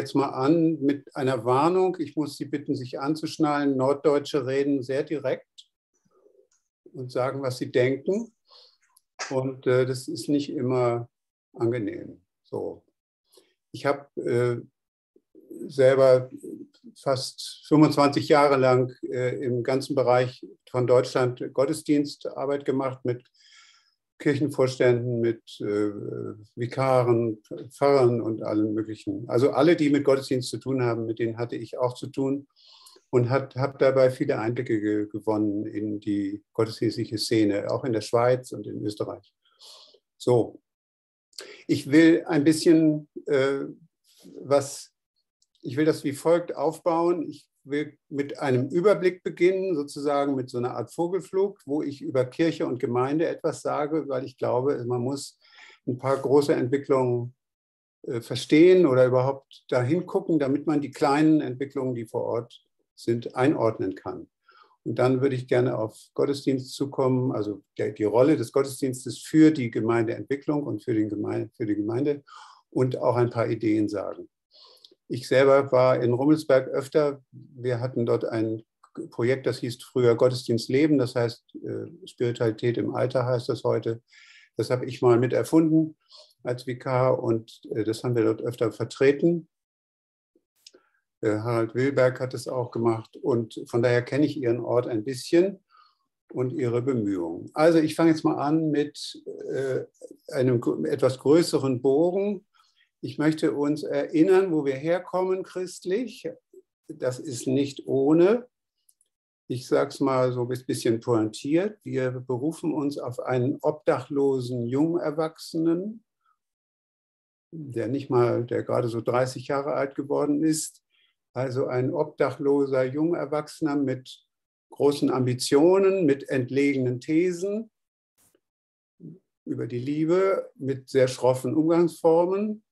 jetzt mal an mit einer Warnung. Ich muss Sie bitten, sich anzuschnallen. Norddeutsche reden sehr direkt und sagen, was sie denken. Und äh, das ist nicht immer angenehm. So. Ich habe äh, selber fast 25 Jahre lang äh, im ganzen Bereich von Deutschland Gottesdienstarbeit gemacht mit Kirchenvorständen, mit äh, Vikaren, Pfarrern und allen möglichen. Also alle, die mit Gottesdienst zu tun haben, mit denen hatte ich auch zu tun und habe dabei viele Einblicke ge gewonnen in die gottesdienstliche Szene, auch in der Schweiz und in Österreich. So, ich will ein bisschen äh, was, ich will das wie folgt aufbauen. Ich will mit einem Überblick beginnen, sozusagen mit so einer Art Vogelflug, wo ich über Kirche und Gemeinde etwas sage, weil ich glaube, man muss ein paar große Entwicklungen äh, verstehen oder überhaupt dahin gucken, damit man die kleinen Entwicklungen, die vor Ort sind, einordnen kann. Und dann würde ich gerne auf Gottesdienst zukommen, also die Rolle des Gottesdienstes für die Gemeindeentwicklung und für, Gemeinde, für die Gemeinde und auch ein paar Ideen sagen. Ich selber war in Rummelsberg öfter. Wir hatten dort ein Projekt, das hieß früher Gottesdienst leben, das heißt äh, Spiritualität im Alter heißt das heute. Das habe ich mal mit erfunden als Vikar und äh, das haben wir dort öfter vertreten. Äh, Harald Wilberg hat es auch gemacht und von daher kenne ich Ihren Ort ein bisschen und Ihre Bemühungen. Also ich fange jetzt mal an mit einem etwas größeren Bogen ich möchte uns erinnern, wo wir herkommen christlich. Das ist nicht ohne. Ich sage es mal so ein bisschen pointiert. Wir berufen uns auf einen obdachlosen Jungerwachsenen, der nicht mal, der gerade so 30 Jahre alt geworden ist. Also ein obdachloser Jungerwachsener mit großen Ambitionen, mit entlegenen Thesen über die Liebe, mit sehr schroffen Umgangsformen,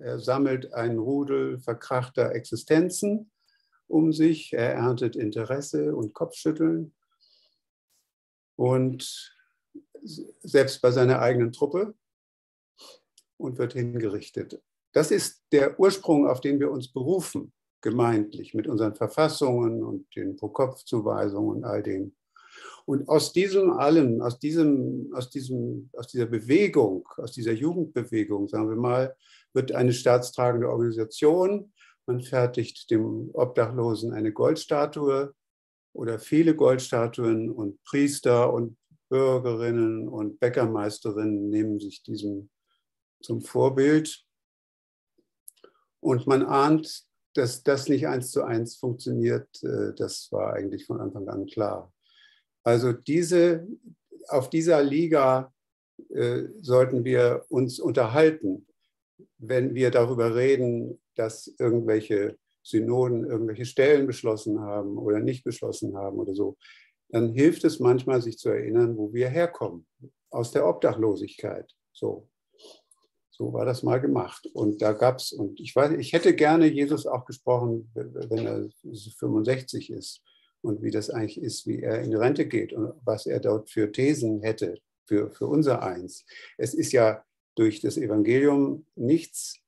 er sammelt ein Rudel verkrachter Existenzen um sich. Er erntet Interesse und Kopfschütteln. Und selbst bei seiner eigenen Truppe und wird hingerichtet. Das ist der Ursprung, auf den wir uns berufen, gemeintlich, mit unseren Verfassungen und den Pro-Kopf-Zuweisungen und all dem. Und aus diesem allen, aus, diesem, aus, diesem, aus dieser Bewegung, aus dieser Jugendbewegung, sagen wir mal, wird eine staatstragende Organisation. Man fertigt dem Obdachlosen eine Goldstatue oder viele Goldstatuen und Priester und Bürgerinnen und Bäckermeisterinnen nehmen sich diesem zum Vorbild. Und man ahnt, dass das nicht eins zu eins funktioniert. Äh, das war eigentlich von Anfang an klar. Also diese, auf dieser Liga äh, sollten wir uns unterhalten wenn wir darüber reden, dass irgendwelche Synoden irgendwelche Stellen beschlossen haben oder nicht beschlossen haben oder so, dann hilft es manchmal, sich zu erinnern, wo wir herkommen, aus der Obdachlosigkeit. So, so war das mal gemacht. Und da gab es, und ich weiß, ich hätte gerne Jesus auch gesprochen, wenn er 65 ist und wie das eigentlich ist, wie er in Rente geht und was er dort für Thesen hätte für, für unser Eins. Es ist ja durch das Evangelium nichts,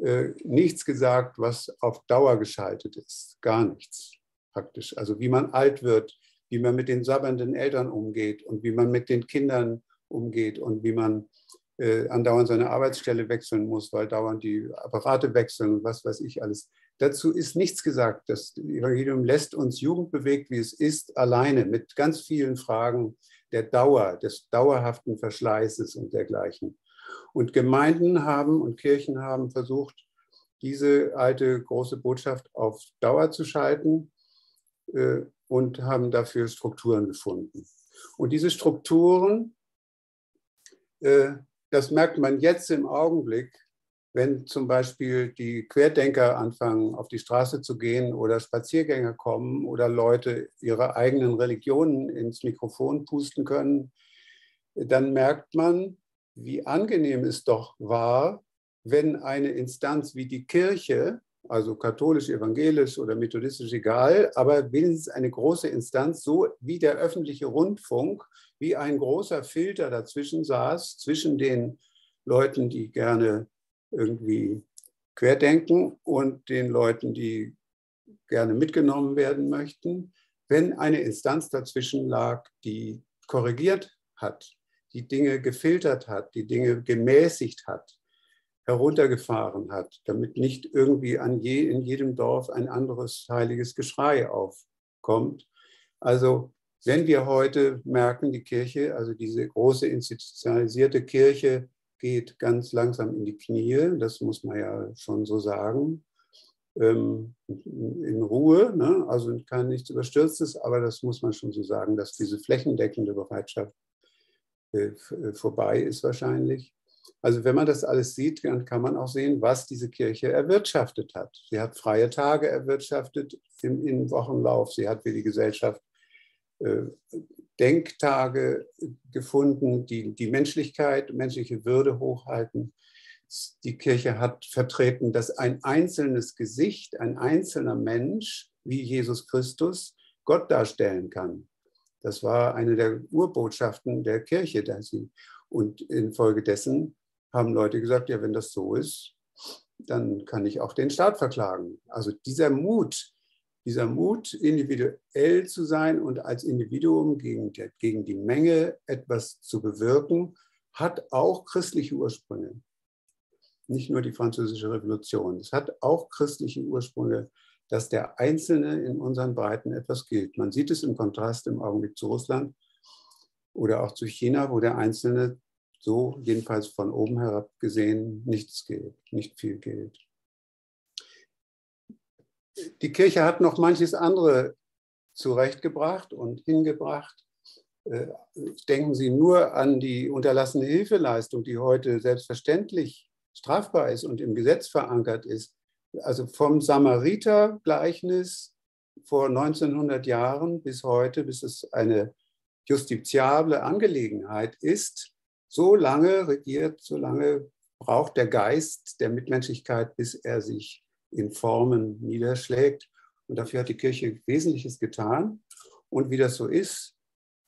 äh, nichts gesagt, was auf Dauer geschaltet ist. Gar nichts praktisch. Also wie man alt wird, wie man mit den sabbernden Eltern umgeht und wie man mit den Kindern umgeht und wie man äh, andauernd seine Arbeitsstelle wechseln muss, weil dauernd die Apparate wechseln und was weiß ich alles. Dazu ist nichts gesagt. Das Evangelium lässt uns jugendbewegt, wie es ist, alleine mit ganz vielen Fragen der Dauer, des dauerhaften Verschleißes und dergleichen. Und Gemeinden haben und Kirchen haben versucht, diese alte große Botschaft auf Dauer zu schalten äh, und haben dafür Strukturen gefunden. Und diese Strukturen, äh, das merkt man jetzt im Augenblick, wenn zum Beispiel die Querdenker anfangen, auf die Straße zu gehen oder Spaziergänger kommen oder Leute ihre eigenen Religionen ins Mikrofon pusten können, dann merkt man, wie angenehm es doch war, wenn eine Instanz wie die Kirche, also katholisch, evangelisch oder methodistisch, egal, aber wenigstens eine große Instanz, so wie der öffentliche Rundfunk, wie ein großer Filter dazwischen saß, zwischen den Leuten, die gerne irgendwie Querdenken und den Leuten, die gerne mitgenommen werden möchten, wenn eine Instanz dazwischen lag, die korrigiert hat, die Dinge gefiltert hat, die Dinge gemäßigt hat, heruntergefahren hat, damit nicht irgendwie an je, in jedem Dorf ein anderes heiliges Geschrei aufkommt. Also wenn wir heute merken, die Kirche, also diese große institutionalisierte Kirche, geht ganz langsam in die Knie, das muss man ja schon so sagen, ähm, in Ruhe, ne? also kein nichts Überstürztes, aber das muss man schon so sagen, dass diese flächendeckende Bereitschaft äh, äh, vorbei ist wahrscheinlich. Also wenn man das alles sieht, dann kann man auch sehen, was diese Kirche erwirtschaftet hat. Sie hat freie Tage erwirtschaftet im, im Wochenlauf. Sie hat für die Gesellschaft äh, Denktage gefunden, die die Menschlichkeit, menschliche Würde hochhalten. Die Kirche hat vertreten, dass ein einzelnes Gesicht, ein einzelner Mensch wie Jesus Christus Gott darstellen kann. Das war eine der Urbotschaften der Kirche. Und infolgedessen haben Leute gesagt, ja, wenn das so ist, dann kann ich auch den Staat verklagen. Also dieser Mut, dieser Mut, individuell zu sein und als Individuum gegen, gegen die Menge etwas zu bewirken, hat auch christliche Ursprünge. Nicht nur die französische Revolution. Es hat auch christliche Ursprünge, dass der Einzelne in unseren Breiten etwas gilt. Man sieht es im Kontrast im Augenblick zu Russland oder auch zu China, wo der Einzelne so jedenfalls von oben herab gesehen nichts gilt, nicht viel gilt die Kirche hat noch manches andere zurechtgebracht und hingebracht. Äh, denken Sie nur an die unterlassene Hilfeleistung, die heute selbstverständlich strafbar ist und im Gesetz verankert ist. Also vom Samariter-Gleichnis vor 1900 Jahren bis heute, bis es eine justiziable Angelegenheit ist, so lange regiert, so lange braucht der Geist der Mitmenschlichkeit, bis er sich in Formen niederschlägt. Und dafür hat die Kirche Wesentliches getan. Und wie das so ist,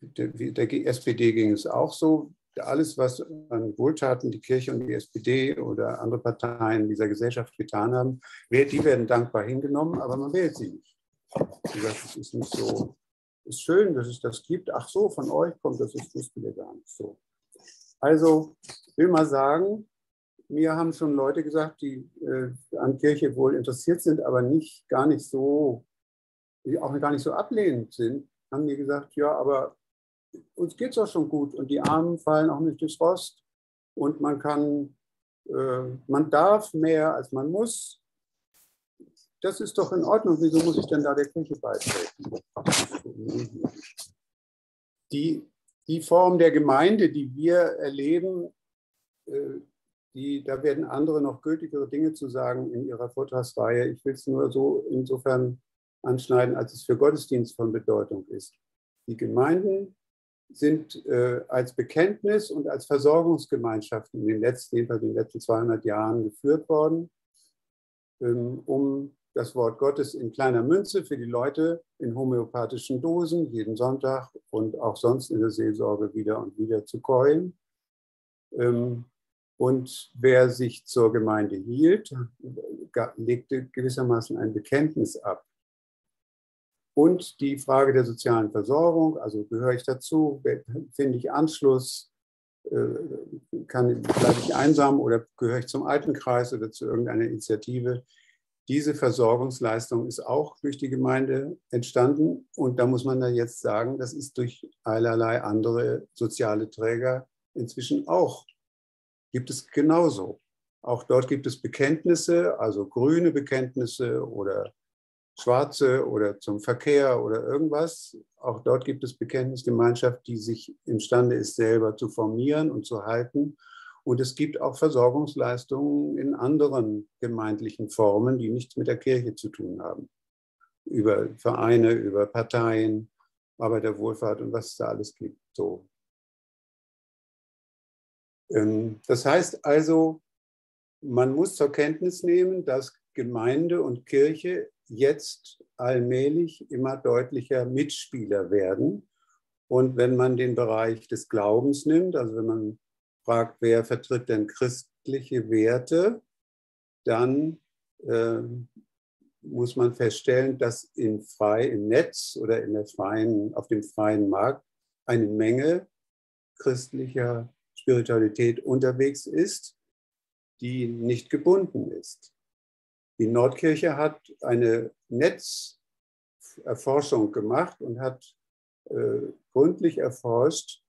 der, der SPD ging es auch so. Alles, was an Wohltaten die Kirche und die SPD oder andere Parteien dieser Gesellschaft getan haben, die werden dankbar hingenommen, aber man wählt sie nicht. Es ist nicht so, ist schön, dass es das gibt. Ach so, von euch kommt das, das wussten wir gar nicht so. Also, ich will mal sagen, mir haben schon Leute gesagt, die äh, an Kirche wohl interessiert sind, aber nicht gar nicht so, die auch gar nicht so ablehnend sind, haben mir gesagt, ja, aber uns geht es doch schon gut und die Armen fallen auch nicht durchs Rost und man kann, äh, man darf mehr als man muss. Das ist doch in Ordnung. Wieso muss ich denn da der Kirche beitreten? Die, die Form der Gemeinde, die wir erleben, äh, die, da werden andere noch gültigere Dinge zu sagen in ihrer Vortragsreihe. Ich will es nur so insofern anschneiden, als es für Gottesdienst von Bedeutung ist. Die Gemeinden sind äh, als Bekenntnis und als Versorgungsgemeinschaften in den letzten, jedenfalls in den letzten 200 Jahren geführt worden, ähm, um das Wort Gottes in kleiner Münze für die Leute in homöopathischen Dosen jeden Sonntag und auch sonst in der Seelsorge wieder und wieder zu keulen. Ähm, und wer sich zur Gemeinde hielt, legte gewissermaßen ein Bekenntnis ab. Und die Frage der sozialen Versorgung, also gehöre ich dazu, finde ich Anschluss, äh, kann, bleibe ich einsam oder gehöre ich zum Altenkreis oder zu irgendeiner Initiative. Diese Versorgungsleistung ist auch durch die Gemeinde entstanden. Und da muss man da jetzt sagen, das ist durch allerlei andere soziale Träger inzwischen auch gibt es genauso. Auch dort gibt es Bekenntnisse, also grüne Bekenntnisse oder schwarze oder zum Verkehr oder irgendwas. Auch dort gibt es Bekenntnisgemeinschaft, die sich imstande ist, selber zu formieren und zu halten. Und es gibt auch Versorgungsleistungen in anderen gemeindlichen Formen, die nichts mit der Kirche zu tun haben. Über Vereine, über Parteien, Arbeiterwohlfahrt und was es da alles gibt. So. Ähm, das heißt also, man muss zur Kenntnis nehmen, dass Gemeinde und Kirche jetzt allmählich immer deutlicher Mitspieler werden. Und wenn man den Bereich des Glaubens nimmt, also wenn man fragt, wer vertritt denn christliche Werte, dann äh, muss man feststellen, dass in frei, im Netz oder in der freien, auf dem freien Markt eine Menge christlicher Spiritualität unterwegs ist, die nicht gebunden ist. Die Nordkirche hat eine Netzerforschung gemacht und hat äh, gründlich erforscht,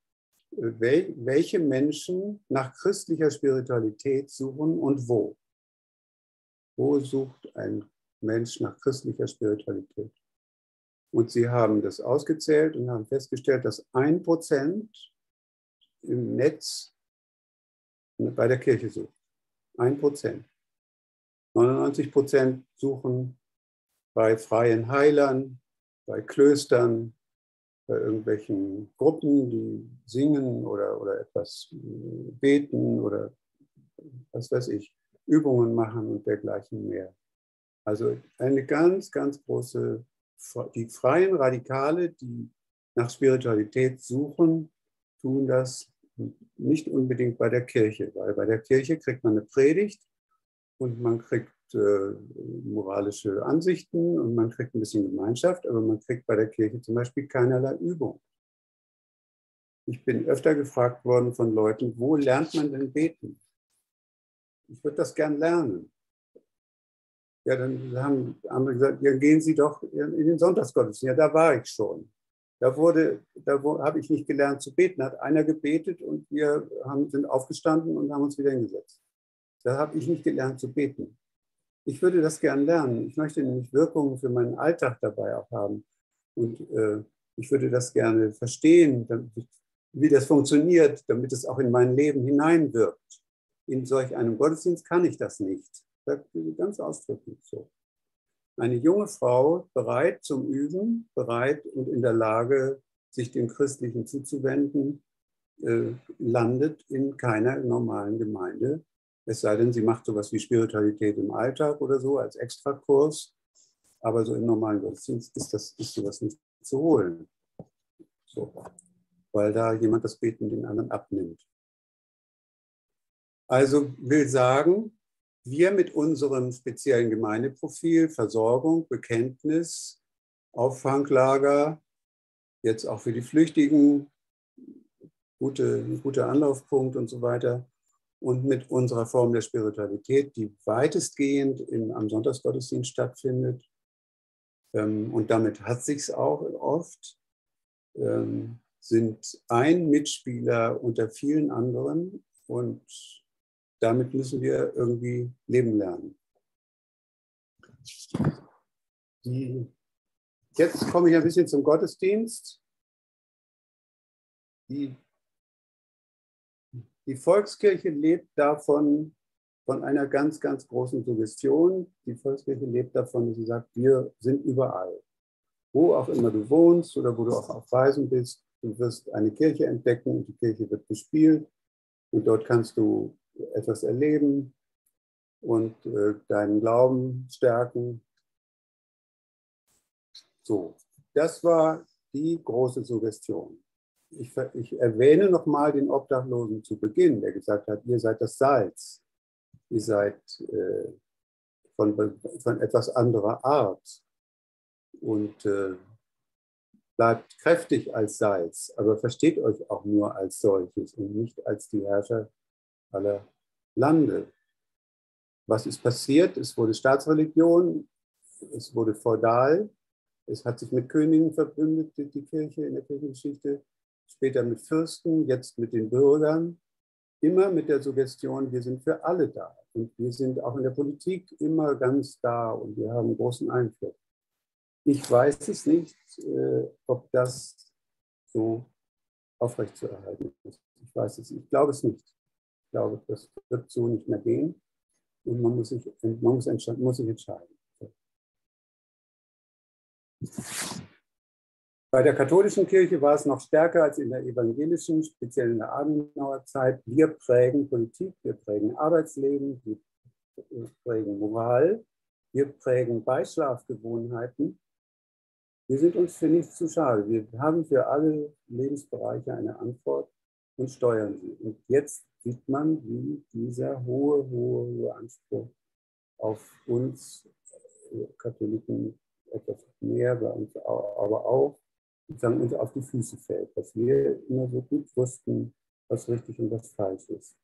äh, wel welche Menschen nach christlicher Spiritualität suchen und wo. Wo sucht ein Mensch nach christlicher Spiritualität? Und sie haben das ausgezählt und haben festgestellt, dass ein Prozent im Netz bei der Kirche sucht. Ein Prozent. 99 Prozent suchen bei freien Heilern, bei Klöstern, bei irgendwelchen Gruppen, die singen oder, oder etwas beten oder was weiß ich, Übungen machen und dergleichen mehr. Also eine ganz, ganz große, die freien Radikale, die nach Spiritualität suchen, tun das nicht unbedingt bei der Kirche, weil bei der Kirche kriegt man eine Predigt und man kriegt äh, moralische Ansichten und man kriegt ein bisschen Gemeinschaft, aber man kriegt bei der Kirche zum Beispiel keinerlei Übung. Ich bin öfter gefragt worden von Leuten, wo lernt man denn beten? Ich würde das gern lernen. Ja, dann haben andere gesagt, ja, gehen Sie doch in den Sonntagsgottesdienst. Ja, da war ich schon. Da, wurde, da habe ich nicht gelernt zu beten. Hat einer gebetet und wir haben, sind aufgestanden und haben uns wieder hingesetzt. Da habe ich nicht gelernt zu beten. Ich würde das gern lernen. Ich möchte nämlich Wirkungen für meinen Alltag dabei auch haben. Und äh, ich würde das gerne verstehen, damit, wie das funktioniert, damit es auch in mein Leben hineinwirkt. In solch einem Gottesdienst kann ich das nicht. Ganz ausdrücklich so eine junge Frau bereit zum Üben, bereit und in der Lage, sich dem Christlichen zuzuwenden, äh, landet in keiner normalen Gemeinde. Es sei denn, sie macht sowas wie Spiritualität im Alltag oder so als Extrakurs. Aber so im normalen Gottesdienst ist, das, ist sowas nicht zu holen. So. Weil da jemand das Beten den anderen abnimmt. Also will sagen, wir mit unserem speziellen Gemeindeprofil, Versorgung, Bekenntnis, Auffanglager, jetzt auch für die Flüchtigen, gute, guter Anlaufpunkt und so weiter. Und mit unserer Form der Spiritualität, die weitestgehend im, am Sonntagsgottesdienst stattfindet. Ähm, und damit hat sich es auch oft, ähm, sind ein Mitspieler unter vielen anderen und damit müssen wir irgendwie leben lernen. Jetzt komme ich ein bisschen zum Gottesdienst. Die, die Volkskirche lebt davon, von einer ganz, ganz großen Suggestion. Die Volkskirche lebt davon, dass sie sagt, wir sind überall. Wo auch immer du wohnst oder wo du auch auf Reisen bist, du wirst eine Kirche entdecken und die Kirche wird bespielt. Und dort kannst du etwas erleben und äh, deinen Glauben stärken. So, das war die große Suggestion. Ich, ich erwähne nochmal den Obdachlosen zu Beginn, der gesagt hat, ihr seid das Salz, ihr seid äh, von, von etwas anderer Art und äh, bleibt kräftig als Salz, aber versteht euch auch nur als solches und nicht als die Herrscher aller Lande. Was ist passiert? Es wurde Staatsreligion, es wurde feudal, es hat sich mit Königen verbündet, die Kirche in der Kirchengeschichte, später mit Fürsten, jetzt mit den Bürgern, immer mit der Suggestion, wir sind für alle da. Und wir sind auch in der Politik immer ganz da und wir haben großen Einfluss. Ich weiß es nicht, äh, ob das so aufrechtzuerhalten ist. Ich weiß es, ich glaube es nicht glaube, das wird so nicht mehr gehen. Und man muss sich, man muss, muss sich entscheiden. Bei der katholischen Kirche war es noch stärker als in der evangelischen, speziell in der Adenauer Zeit. Wir prägen Politik, wir prägen Arbeitsleben, wir prägen Moral, wir prägen Beischlafgewohnheiten. Wir sind uns für nichts zu schade. Wir haben für alle Lebensbereiche eine Antwort und steuern sie. Und jetzt sieht man, wie dieser hohe, hohe, hohe Anspruch auf uns äh, Katholiken etwas mehr, bei uns aber auch sozusagen uns auf die Füße fällt, dass wir immer so gut wussten, was richtig und was falsch ist.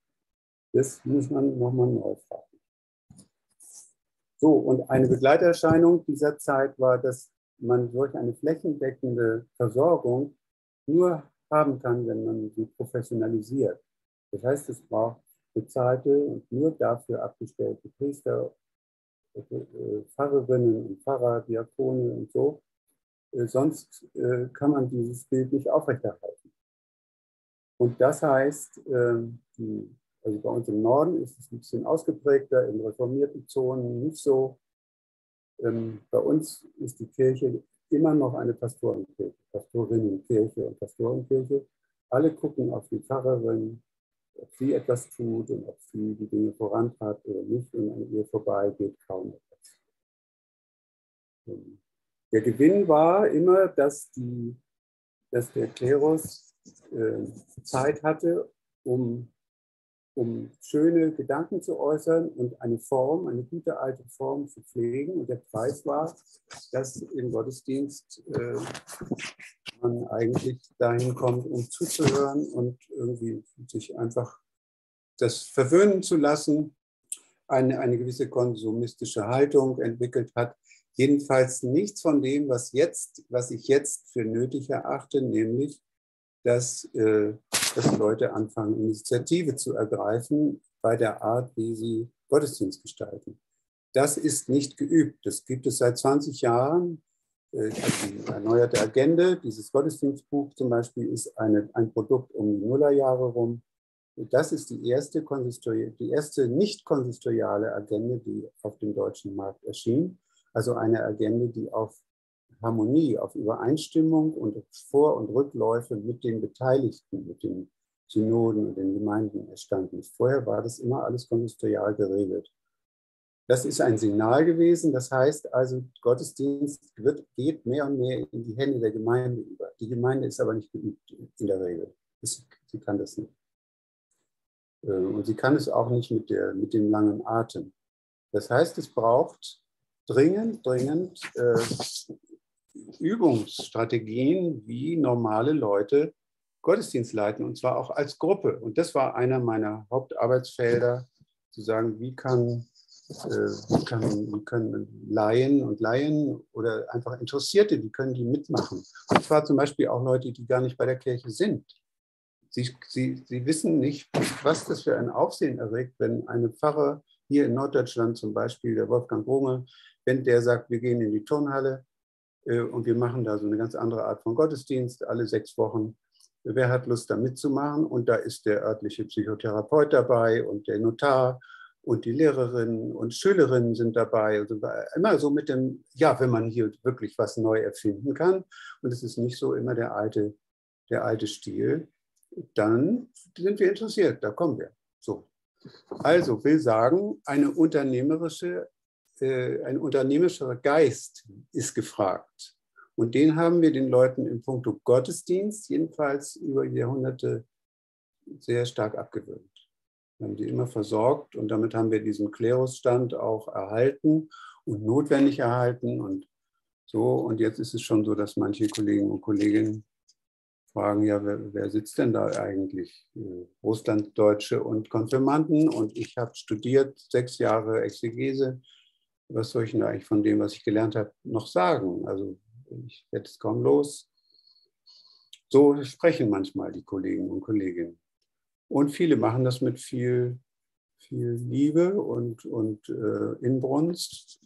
Das muss man nochmal neu fragen. So, und eine Begleiterscheinung dieser Zeit war, dass man solch eine flächendeckende Versorgung nur haben kann, wenn man sie professionalisiert. Das heißt, es braucht bezahlte und nur dafür abgestellte Priester, äh, Pfarrerinnen und Pfarrer, Diakone und so. Äh, sonst äh, kann man dieses Bild nicht aufrechterhalten. Und das heißt, ähm, also bei uns im Norden ist es ein bisschen ausgeprägter, in reformierten Zonen nicht so. Ähm, bei uns ist die Kirche immer noch eine Pastorenkirche, Pastorinnenkirche und Pastorenkirche. Alle gucken auf die Pfarrerin, ob sie etwas tut und ob sie die Dinge vorantreibt oder nicht und an ihr vorbei geht kaum etwas. Der Gewinn war immer, dass, die, dass der Klerus äh, Zeit hatte, um um schöne Gedanken zu äußern und eine Form, eine gute alte Form zu pflegen. Und der Preis war, dass im Gottesdienst äh, man eigentlich dahin kommt, um zuzuhören und irgendwie sich einfach das verwöhnen zu lassen, eine, eine gewisse konsumistische Haltung entwickelt hat. Jedenfalls nichts von dem, was, jetzt, was ich jetzt für nötig erachte, nämlich dass, äh, dass Leute anfangen, Initiative zu ergreifen bei der Art, wie sie Gottesdienst gestalten. Das ist nicht geübt. Das gibt es seit 20 Jahren. Äh, die erneuerte Agenda, dieses Gottesdienstbuch zum Beispiel, ist eine, ein Produkt um die Nullerjahre rum. Das ist die erste, die erste nicht konsistoriale Agenda, die auf dem deutschen Markt erschien. Also eine Agenda, die auf Harmonie, auf Übereinstimmung und Vor- und Rückläufe mit den Beteiligten, mit den Synoden und den Gemeinden entstanden ist. Vorher war das immer alles konsistorial geregelt. Das ist ein Signal gewesen. Das heißt also, Gottesdienst wird, geht mehr und mehr in die Hände der Gemeinde über. Die Gemeinde ist aber nicht geübt in der Regel. Sie kann das nicht. Äh, und sie kann es auch nicht mit, der, mit dem langen Atem. Das heißt, es braucht dringend, dringend äh, Übungsstrategien, wie normale Leute Gottesdienst leiten, und zwar auch als Gruppe. Und das war einer meiner Hauptarbeitsfelder, zu sagen, wie kann, äh, wie kann wie können Laien und Laien oder einfach Interessierte, wie können die mitmachen. Und zwar zum Beispiel auch Leute, die gar nicht bei der Kirche sind. Sie, sie, sie wissen nicht, was das für ein Aufsehen erregt, wenn eine Pfarrer hier in Norddeutschland zum Beispiel, der Wolfgang Runge, wenn der sagt, wir gehen in die Turnhalle, und wir machen da so eine ganz andere Art von Gottesdienst alle sechs Wochen. Wer hat Lust, da mitzumachen? Und da ist der örtliche Psychotherapeut dabei und der Notar und die Lehrerinnen und Schülerinnen sind dabei. Also immer so mit dem, ja, wenn man hier wirklich was neu erfinden kann und es ist nicht so immer der alte, der alte Stil, dann sind wir interessiert, da kommen wir. So. Also will sagen, eine unternehmerische äh, ein unternehmerischer Geist ist gefragt. Und den haben wir den Leuten im Punkto Gottesdienst jedenfalls über Jahrhunderte sehr stark abgewöhnt. Wir haben die immer versorgt und damit haben wir diesen Klerusstand auch erhalten und notwendig erhalten und so. Und jetzt ist es schon so, dass manche Kollegen und Kolleginnen fragen, ja, wer, wer sitzt denn da eigentlich? Äh, Russlanddeutsche und Konfirmanden. Und ich habe studiert, sechs Jahre Exegese was soll ich denn eigentlich von dem, was ich gelernt habe, noch sagen? Also ich werde es kaum los. So sprechen manchmal die Kollegen und Kolleginnen. Und viele machen das mit viel, viel Liebe und, und äh, Inbrunst.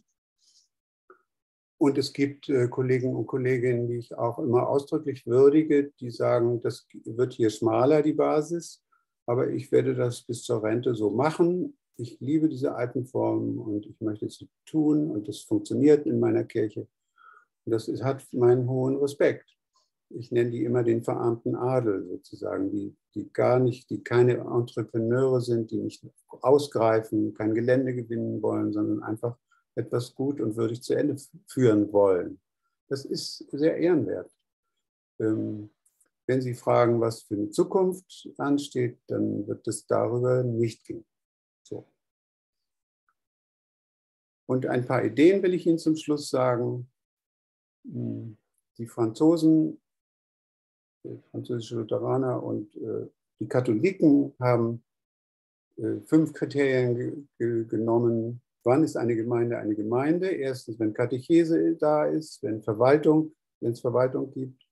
Und es gibt äh, Kollegen und Kolleginnen, die ich auch immer ausdrücklich würdige, die sagen, das wird hier schmaler, die Basis, aber ich werde das bis zur Rente so machen ich liebe diese alten Formen und ich möchte es tun und das funktioniert in meiner Kirche. Und das ist, hat meinen hohen Respekt. Ich nenne die immer den verarmten Adel sozusagen, die, die gar nicht, die keine Entrepreneure sind, die nicht ausgreifen, kein Gelände gewinnen wollen, sondern einfach etwas gut und würdig zu Ende führen wollen. Das ist sehr ehrenwert. Ähm, wenn Sie fragen, was für eine Zukunft ansteht, dann wird es darüber nicht gehen. Und ein paar Ideen will ich Ihnen zum Schluss sagen. Hm, die Franzosen, die französische Lutheraner und äh, die Katholiken haben äh, fünf Kriterien genommen. Wann ist eine Gemeinde eine Gemeinde? Erstens, wenn Katechese da ist, wenn Verwaltung, wenn es Verwaltung gibt,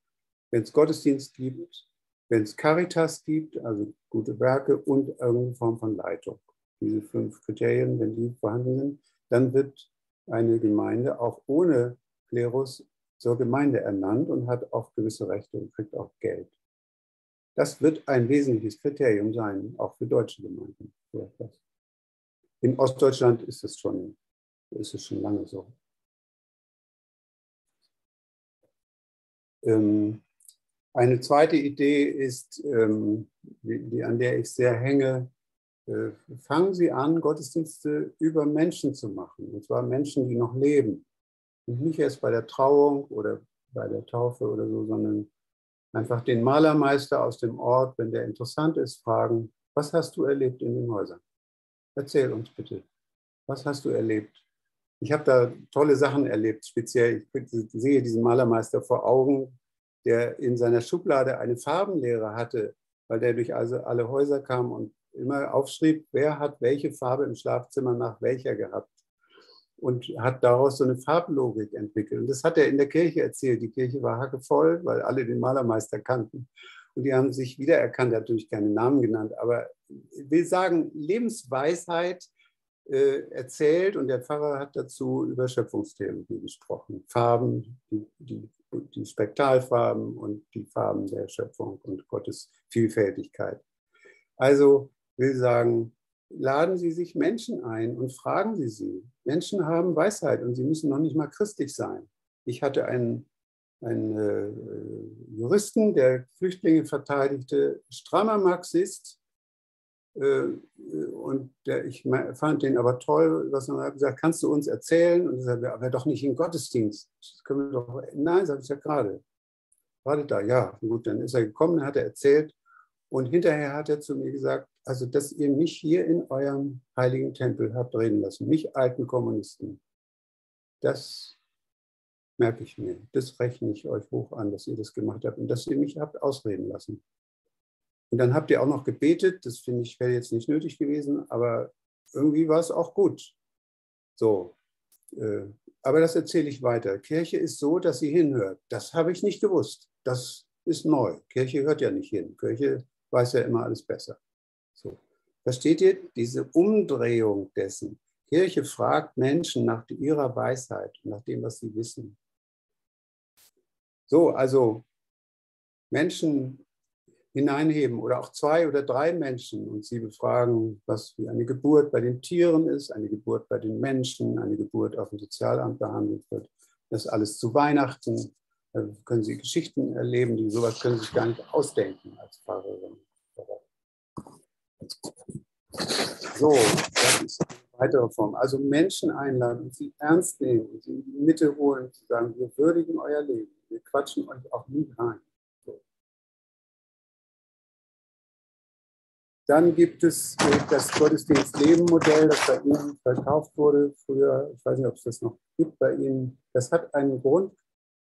wenn es Gottesdienst gibt, wenn es Caritas gibt, also gute Werke und irgendeine Form von Leitung. Diese fünf Kriterien, wenn die vorhanden sind, dann wird eine Gemeinde auch ohne Klerus zur Gemeinde ernannt und hat auch gewisse Rechte und kriegt auch Geld. Das wird ein wesentliches Kriterium sein, auch für deutsche Gemeinden. In Ostdeutschland ist es schon, ist es schon lange so. Ähm, eine zweite Idee ist, ähm, die, an der ich sehr hänge, fangen Sie an, Gottesdienste über Menschen zu machen, und zwar Menschen, die noch leben. Und nicht erst bei der Trauung oder bei der Taufe oder so, sondern einfach den Malermeister aus dem Ort, wenn der interessant ist, fragen, was hast du erlebt in den Häusern? Erzähl uns bitte, was hast du erlebt? Ich habe da tolle Sachen erlebt, speziell, ich sehe diesen Malermeister vor Augen, der in seiner Schublade eine Farbenlehre hatte, weil der durch also alle Häuser kam und immer aufschrieb, wer hat welche Farbe im Schlafzimmer nach welcher gehabt und hat daraus so eine Farblogik entwickelt. Und das hat er in der Kirche erzählt. Die Kirche war hackevoll, weil alle den Malermeister kannten. Und die haben sich wiedererkannt, er hat natürlich keine Namen genannt, aber ich will sagen, Lebensweisheit äh, erzählt und der Pfarrer hat dazu über Schöpfungstheologie gesprochen. Farben, die, die, die Spektralfarben und die Farben der Schöpfung und Gottes Vielfältigkeit. Also will sagen, laden Sie sich Menschen ein und fragen Sie sie. Menschen haben Weisheit und sie müssen noch nicht mal christlich sein. Ich hatte einen, einen äh, Juristen, der Flüchtlinge verteidigte, strammer Marxist. Äh, und der, ich fand den aber toll, was er hat gesagt, kannst du uns erzählen? Und er sagte, aber doch nicht im Gottesdienst. Das können wir doch, nein, sage ich ja gerade. Wartet da, ja, gut, dann ist er gekommen, dann hat er erzählt. Und hinterher hat er zu mir gesagt, also dass ihr mich hier in eurem heiligen Tempel habt reden lassen, mich alten Kommunisten, das merke ich mir. Das rechne ich euch hoch an, dass ihr das gemacht habt und dass ihr mich habt ausreden lassen. Und dann habt ihr auch noch gebetet, das finde ich wäre jetzt nicht nötig gewesen, aber irgendwie war es auch gut. So. Äh, aber das erzähle ich weiter. Kirche ist so, dass sie hinhört. Das habe ich nicht gewusst. Das ist neu. Kirche hört ja nicht hin. Kirche weiß ja immer alles besser. So. Versteht ihr diese Umdrehung dessen? Kirche fragt Menschen nach ihrer Weisheit, nach dem, was sie wissen. So, also Menschen hineinheben oder auch zwei oder drei Menschen und sie befragen, was wie eine Geburt bei den Tieren ist, eine geburt bei den Menschen, eine Geburt auf dem Sozialamt behandelt wird. Das alles zu Weihnachten. Da können Sie Geschichten erleben, die sowas können Sie sich gar nicht ausdenken als Pfarrerin. So, das ist eine weitere Form. Also Menschen einladen, sie ernst nehmen, sie in die Mitte holen, zu sagen, wir würdigen euer Leben, wir quatschen euch auch nie rein. So. Dann gibt es äh, das Gottesdienst-Leben-Modell, das bei Ihnen verkauft wurde früher. Ich weiß nicht, ob es das noch gibt bei Ihnen. Das hat einen Grund,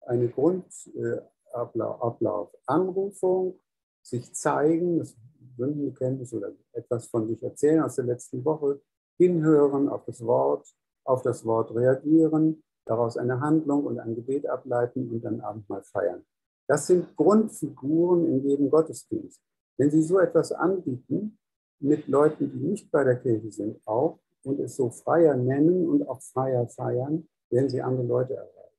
eine Grundablauf. Anrufung, sich zeigen, das Sündenbekenntnis oder etwas von sich erzählen aus der letzten Woche, hinhören auf das Wort, auf das Wort reagieren, daraus eine Handlung und ein Gebet ableiten und dann Abendmahl feiern. Das sind Grundfiguren in jedem Gottesdienst. Wenn Sie so etwas anbieten, mit Leuten, die nicht bei der Kirche sind, auch und es so freier nennen und auch freier feiern, werden Sie andere Leute erreichen.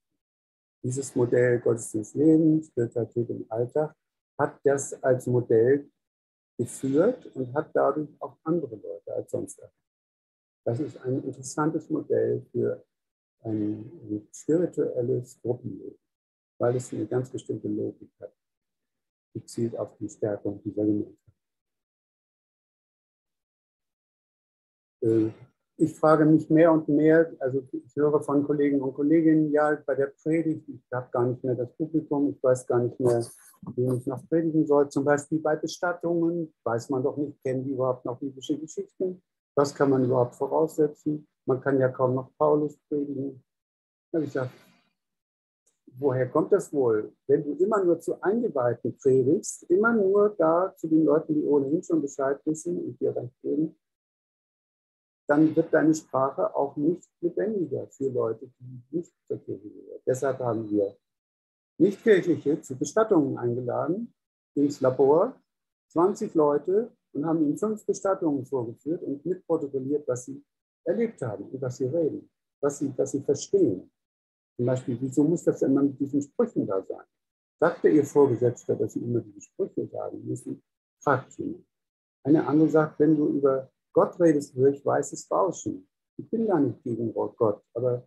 Dieses Modell Gottesdienstleben, Spiritualität im Alltag, hat das als Modell geführt und hat dadurch auch andere Leute als sonst. Das ist ein interessantes Modell für ein, ein spirituelles Gruppenleben, weil es eine ganz bestimmte Logik hat, gezielt auf die Stärkung dieser Gemeinschaft. Äh, ich frage mich mehr und mehr, also ich höre von Kollegen und Kolleginnen, ja, bei der Predigt, ich habe gar nicht mehr das Publikum, ich weiß gar nicht mehr, wen ich noch predigen soll. Zum Beispiel bei Bestattungen weiß man doch nicht, kennen die überhaupt noch biblische Geschichten? Was kann man überhaupt voraussetzen? man kann ja kaum noch Paulus predigen. Da habe ich gesagt, woher kommt das wohl? Wenn du immer nur zu Eingeweihten predigst, immer nur da zu den Leuten, die ohnehin schon Bescheid wissen und dir recht geben, dann wird deine Sprache auch nicht lebendiger für Leute, die nicht zur Kirche. Deshalb haben wir Nichtkirchliche zu Bestattungen eingeladen, ins Labor, 20 Leute und haben ihnen fünf Bestattungen vorgeführt und mitprotokolliert, was sie erlebt haben und was sie reden, was sie, was sie verstehen. Zum Beispiel, wieso muss das immer mit diesen Sprüchen da sein? Sagte ihr Vorgesetzter, dass sie immer diese Sprüche sagen müssen? Fragt sie. Eine andere sagt, wenn du über Gott redest, höre ich weißes Rauschen. Ich bin gar nicht gegen Gott, aber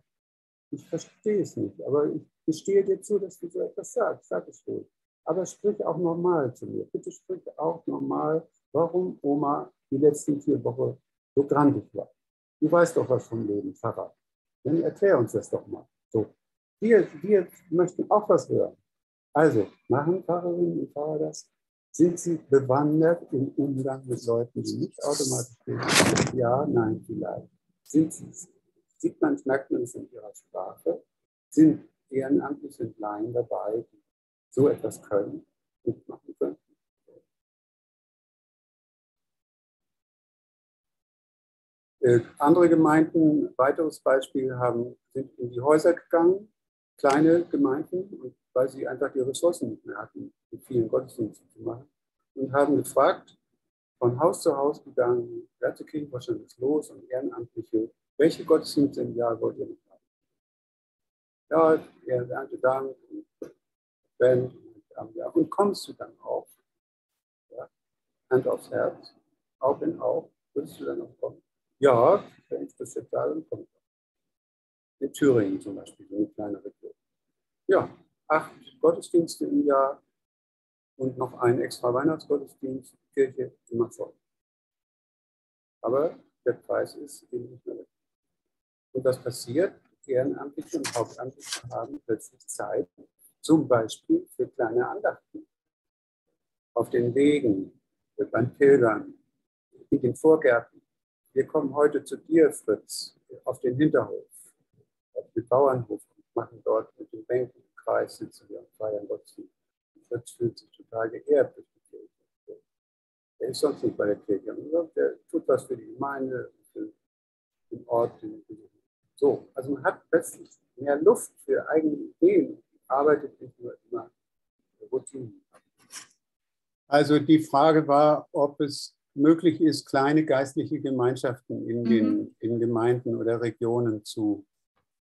ich verstehe es nicht. Aber ich gestehe dir zu, dass du so etwas sagst. Sag es ruhig. Aber sprich auch normal zu mir. Bitte sprich auch normal, warum Oma die letzten vier Wochen so grandig war. Du weißt doch was vom Leben, Pfarrer. Dann erklär uns das doch mal. So. Wir, wir möchten auch was hören. Also, machen Pfarrerinnen und Pfarrer das? Sind sie bewandert im Umgang mit Leuten, die nicht automatisch beten? Ja, nein, vielleicht. Sind sie? Sieht man, merkt man es in ihrer Sprache? Sind ehrenamtlich, sind Laien dabei, die so etwas können, mitmachen können? Äh, andere Gemeinden, weiteres Beispiel, haben, sind in die Häuser gegangen, kleine Gemeinden, und weil sie einfach die Ressourcen nicht mehr hatten, mit vielen Gottesdiensten zu machen, und haben gefragt, von Haus zu Haus gegangen, Werte Kirchenvorstand ist los und Ehrenamtliche, welche Gottesdienste im Jahr wollt ihr noch Ja, Ernte Dank und Band und, ja, und kommst du dann auch? Ja, Hand aufs Herz, Auge in Auge, würdest du dann noch kommen? Ja, das jetzt sage, dann kommt In Thüringen zum Beispiel, so eine kleine Region. Ja, acht Gottesdienste im Jahr und noch ein extra Weihnachtsgottesdienst, Kirche immer voll. Aber der Preis ist eben nicht mehr weg. Und was passiert? Ehrenamtliche und Hauptamtliche haben plötzlich Zeit, zum Beispiel für kleine Andachten. Auf den Wegen, beim Pilgern, in den Vorgärten, wir kommen heute zu dir, Fritz, auf den Hinterhof, auf den Bauernhof und machen dort mit den Bänken im Kreis, sitzen wir und feiern Gottesdienst. Fritz fühlt sich total geehrt durch die Kirche. Er ist sonst nicht bei der Kirche. Der tut was für die Gemeinde, für den Ort. So, also man hat plötzlich mehr Luft für eigene Ideen, arbeitet nicht nur immer Routinen. Also die Frage war, ob es möglich ist, kleine geistliche Gemeinschaften in, den, mhm. in Gemeinden oder Regionen zu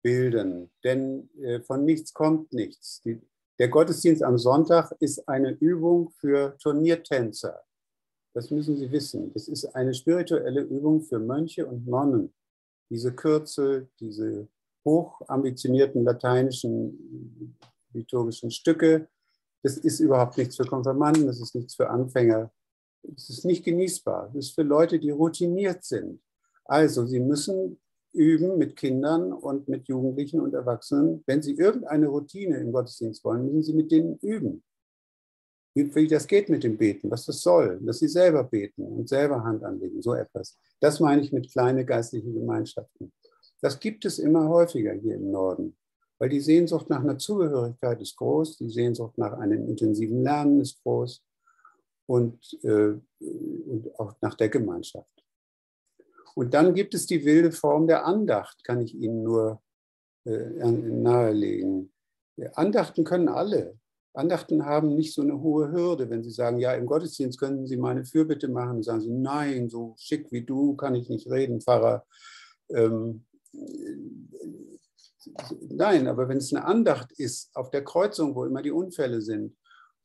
bilden. Denn äh, von nichts kommt nichts. Die, der Gottesdienst am Sonntag ist eine Übung für Turniertänzer. Das müssen Sie wissen. Das ist eine spirituelle Übung für Mönche und Nonnen. Diese Kürze, diese hochambitionierten lateinischen liturgischen Stücke, das ist überhaupt nichts für Konfirmanden, das ist nichts für Anfänger. Es ist nicht genießbar. Es ist für Leute, die routiniert sind. Also, sie müssen üben mit Kindern und mit Jugendlichen und Erwachsenen. Wenn sie irgendeine Routine im Gottesdienst wollen, müssen sie mit denen üben. Wie das geht mit dem Beten, was das soll, dass sie selber beten und selber Hand anlegen, so etwas. Das meine ich mit kleinen geistlichen Gemeinschaften. Das gibt es immer häufiger hier im Norden, weil die Sehnsucht nach einer Zugehörigkeit ist groß, die Sehnsucht nach einem intensiven Lernen ist groß und, äh, und auch nach der Gemeinschaft. Und dann gibt es die wilde Form der Andacht, kann ich Ihnen nur äh, nahelegen. Andachten können alle. Andachten haben nicht so eine hohe Hürde. Wenn Sie sagen, ja, im Gottesdienst können Sie meine Fürbitte machen, sagen Sie, nein, so schick wie du kann ich nicht reden, Pfarrer. Ähm, nein, aber wenn es eine Andacht ist auf der Kreuzung, wo immer die Unfälle sind,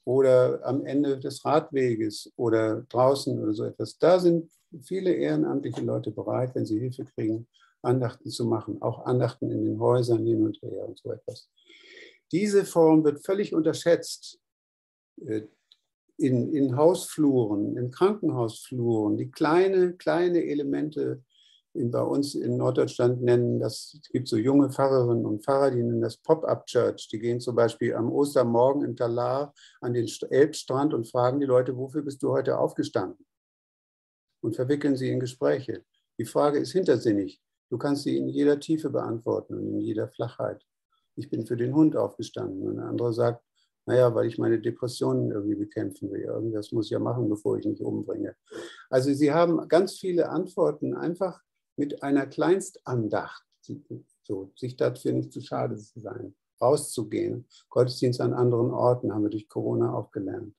oder am Ende des Radweges oder draußen oder so etwas. Da sind viele ehrenamtliche Leute bereit, wenn sie Hilfe kriegen, Andachten zu machen, auch Andachten in den Häusern hin und her und so etwas. Diese Form wird völlig unterschätzt äh, in, in Hausfluren, in Krankenhausfluren, die kleine, kleine Elemente bei uns in Norddeutschland nennen das, es gibt so junge Pfarrerinnen und Pfarrer, die nennen das Pop-up-Church. Die gehen zum Beispiel am Ostermorgen in Talar an den Elbstrand und fragen die Leute, wofür bist du heute aufgestanden? Und verwickeln sie in Gespräche. Die Frage ist hintersinnig. Du kannst sie in jeder Tiefe beantworten und in jeder Flachheit. Ich bin für den Hund aufgestanden. Und ein anderer sagt, naja, weil ich meine Depressionen irgendwie bekämpfen will. Irgendwas muss ich ja machen, bevor ich mich umbringe. Also sie haben ganz viele Antworten einfach mit einer Kleinstandacht, so, sich dafür nicht zu schade zu sein, rauszugehen. Gottesdienst an anderen Orten haben wir durch Corona auch gelernt.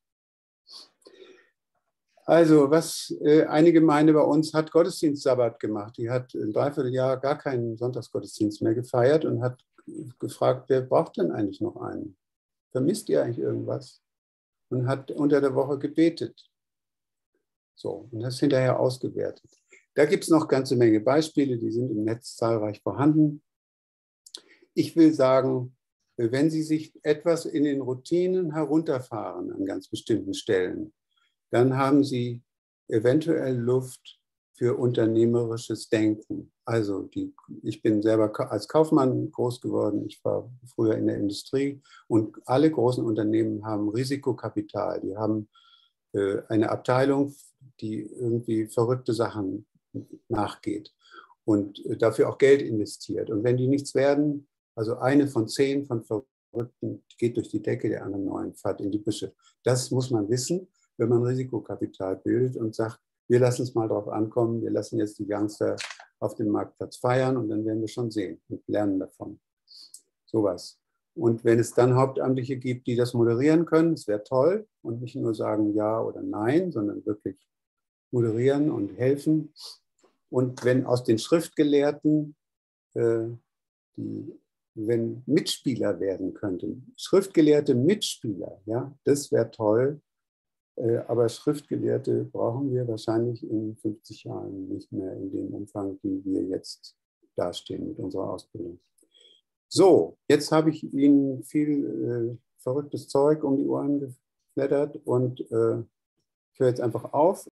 Also, was äh, eine Gemeinde bei uns hat Gottesdienst-Sabbat gemacht. Die hat ein Dreivierteljahr gar keinen Sonntagsgottesdienst mehr gefeiert und hat gefragt, wer braucht denn eigentlich noch einen? Vermisst ihr eigentlich irgendwas? Und hat unter der Woche gebetet. So, und das hinterher ausgewertet. Da gibt es noch ganze Menge Beispiele, die sind im Netz zahlreich vorhanden. Ich will sagen, wenn Sie sich etwas in den Routinen herunterfahren an ganz bestimmten Stellen, dann haben Sie eventuell Luft für unternehmerisches Denken. Also die, ich bin selber als Kaufmann groß geworden, ich war früher in der Industrie und alle großen Unternehmen haben Risikokapital, die haben äh, eine Abteilung, die irgendwie verrückte Sachen nachgeht und äh, dafür auch Geld investiert. Und wenn die nichts werden, also eine von zehn von Verrückten geht durch die Decke, der andere neun fährt in die Büsche. Das muss man wissen wenn man Risikokapital bildet und sagt, wir lassen es mal darauf ankommen, wir lassen jetzt die Youngster auf dem Marktplatz feiern und dann werden wir schon sehen und lernen davon. Sowas. Und wenn es dann Hauptamtliche gibt, die das moderieren können, das wäre toll und nicht nur sagen Ja oder Nein, sondern wirklich moderieren und helfen. Und wenn aus den Schriftgelehrten, äh, die, wenn Mitspieler werden könnten, Schriftgelehrte Mitspieler, ja, das wäre toll, aber Schriftgelehrte brauchen wir wahrscheinlich in 50 Jahren nicht mehr in dem Umfang, wie wir jetzt dastehen mit unserer Ausbildung. So, jetzt habe ich Ihnen viel äh, verrücktes Zeug um die Ohren geflattert und äh, ich höre jetzt einfach auf.